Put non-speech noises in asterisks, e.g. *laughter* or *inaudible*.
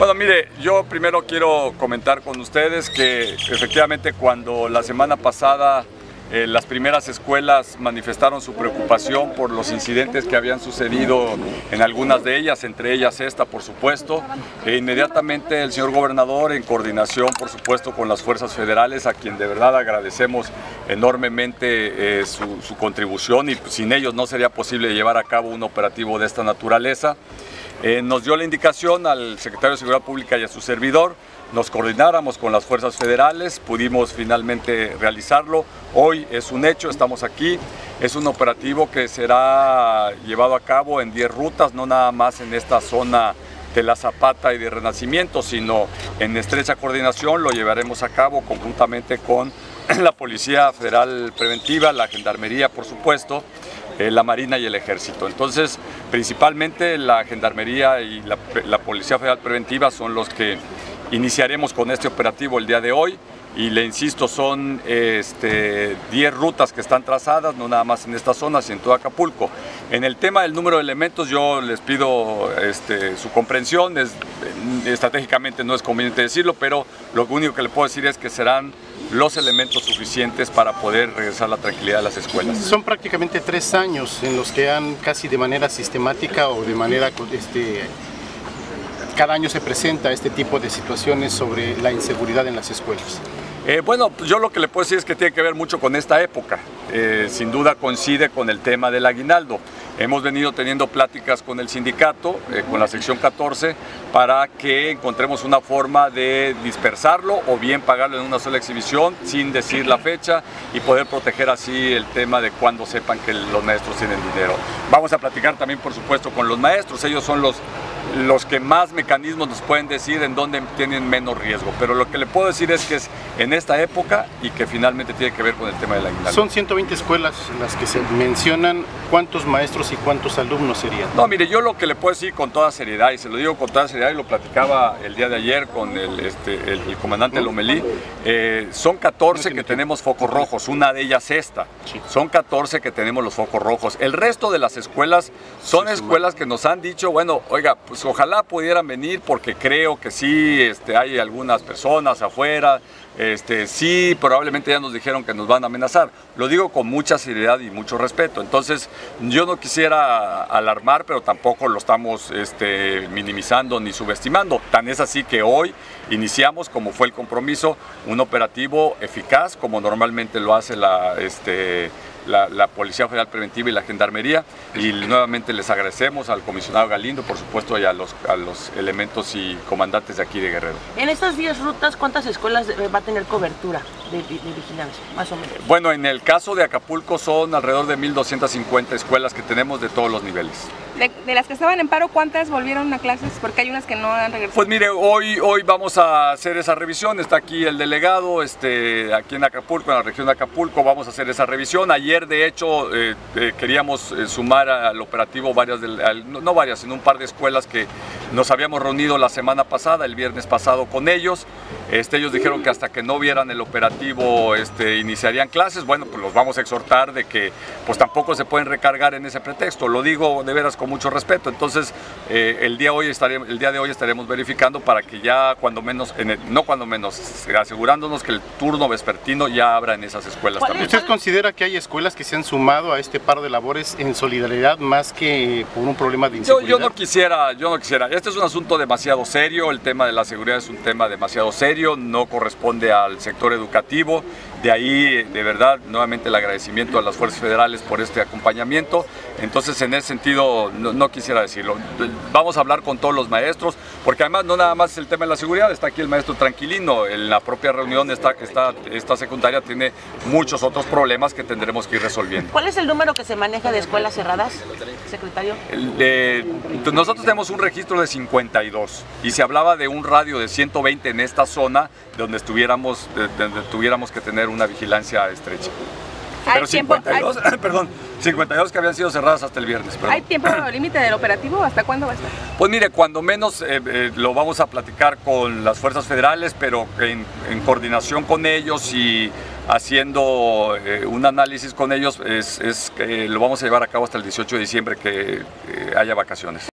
Bueno, mire, yo primero quiero comentar con ustedes que efectivamente cuando la semana pasada eh, las primeras escuelas manifestaron su preocupación por los incidentes que habían sucedido en algunas de ellas, entre ellas esta, por supuesto. E inmediatamente el señor gobernador, en coordinación, por supuesto, con las fuerzas federales, a quien de verdad agradecemos enormemente eh, su, su contribución y sin ellos no sería posible llevar a cabo un operativo de esta naturaleza. Eh, nos dio la indicación al secretario de Seguridad Pública y a su servidor, nos coordináramos con las fuerzas federales, pudimos finalmente realizarlo. Hoy es un hecho, estamos aquí. Es un operativo que será llevado a cabo en 10 rutas, no nada más en esta zona de la Zapata y de Renacimiento, sino en estrecha coordinación lo llevaremos a cabo conjuntamente con *clears throat* la Policía Federal Preventiva, la Gendarmería, por supuesto, eh, la Marina y el Ejército. Entonces, principalmente la Gendarmería y la, Policía Federal Preventiva son los que iniciaremos con este operativo el día de hoy y le insisto, son 10 este, rutas que están trazadas, no nada más en esta zona, sino en todo Acapulco. En el tema del número de elementos yo les pido este, su comprensión, estratégicamente no es conveniente decirlo, pero lo único que le puedo decir es que serán los elementos suficientes para poder regresar la tranquilidad a las escuelas. Son prácticamente tres años en los que han casi de manera sistemática o de manera este, cada año se presenta este tipo de situaciones sobre la inseguridad en las escuelas. Eh, bueno, yo lo que le puedo decir es que tiene que ver mucho con esta época. Eh, sin duda coincide con el tema del aguinaldo. Hemos venido teniendo pláticas con el sindicato, eh, con la sección 14, para que encontremos una forma de dispersarlo o bien pagarlo en una sola exhibición sin decir la fecha y poder proteger así el tema de cuando sepan que los maestros tienen dinero. Vamos a platicar también, por supuesto, con los maestros. Ellos son los los que más mecanismos nos pueden decir en dónde tienen menos riesgo. Pero lo que le puedo decir es que es en esta época y que finalmente tiene que ver con el tema de la aguinaldo. Son 120 escuelas las que se mencionan. ¿Cuántos maestros y cuántos alumnos serían? No, mire, yo lo que le puedo decir con toda seriedad, y se lo digo con toda seriedad, y lo platicaba el día de ayer con el, este, el, comandante Lomelí, eh, son 14 que tenemos focos rojos, una de ellas esta. Son 14 que tenemos los focos rojos. El resto de las escuelas son escuelas que nos han dicho, bueno, oiga, pues ojalá pudieran venir porque creo que sí, este, hay algunas personas afuera, este, sí, probablemente ya nos dijeron que nos van a amenazar. Lo digo con mucha seriedad y mucho respeto. Entonces, yo no quisiera alarmar, pero tampoco lo estamos este, minimizando ni subestimando. Tan es así que hoy iniciamos, como fue el compromiso, un operativo eficaz, como normalmente lo hace la... Este, la, Policía Federal Preventiva y la Gendarmería. Y nuevamente les agradecemos al comisionado Galindo, por supuesto, y a los, a los elementos y comandantes de aquí de Guerrero. En estas 10 rutas, ¿cuántas escuelas va a tener cobertura de, vigilancia, más o menos? Bueno, en el caso de Acapulco son alrededor de 1.250 escuelas que tenemos de todos los niveles. De, las que estaban en paro, ¿cuántas volvieron a clases? Porque hay unas que no han regresado. Pues mire, hoy, hoy vamos a hacer esa revisión. Está aquí el delegado, este, aquí en Acapulco, en la región de Acapulco, vamos a hacer esa revisión. Ayer, de hecho, eh, eh, queríamos eh, sumar al operativo varias, no varias, sino un par de escuelas que nos habíamos reunido la semana pasada, el viernes pasado con ellos. Este, ellos dijeron que hasta que no vieran el operativo este, iniciarían clases. Bueno, pues los vamos a exhortar de que pues tampoco se pueden recargar en ese pretexto. Lo digo de veras con mucho respeto. Entonces, eh, el, día hoy estaremos, el día de hoy estaremos verificando para que ya cuando menos, no cuando menos, asegurándonos que el turno vespertino ya abra en esas escuelas también. ¿Usted considera que hay escuelas que se han sumado a este par de labores en solidaridad más que por un problema de inseguridad? Yo, no quisiera, yo no quisiera. Este es un asunto demasiado serio, el tema de la seguridad es un tema demasiado serio, no corresponde al sector educativo. De ahí, de verdad, nuevamente el agradecimiento a las fuerzas federales por este acompañamiento. Entonces, en ese sentido, no, quisiera decirlo. Vamos a hablar con todos los maestros, porque además no nada más es el tema de la seguridad, está aquí el maestro Tranquilino. En la propia reunión esta, esta, esta secundaria tiene muchos otros problemas que tendremos que ir resolviendo. ¿Cuál es el número que se maneja de escuelas cerradas, secretario? nosotros tenemos un registro de 52 y se hablaba de un radio de 120 en esta zona donde estuviéramos, donde tuviéramos que tener una vigilancia estrecha. Pero 52, *laughs* perdón, 52 que habían sido cerradas hasta el viernes. ¿Hay tiempo *clears throat* límite del operativo? ¿Hasta cuándo va a estar? Pues mire, cuando menos eh, eh, lo vamos a platicar con las fuerzas federales, pero en, coordinación con ellos y haciendo eh, un análisis con ellos, es, es lo vamos a llevar a cabo hasta el 18 de diciembre que haya vacaciones.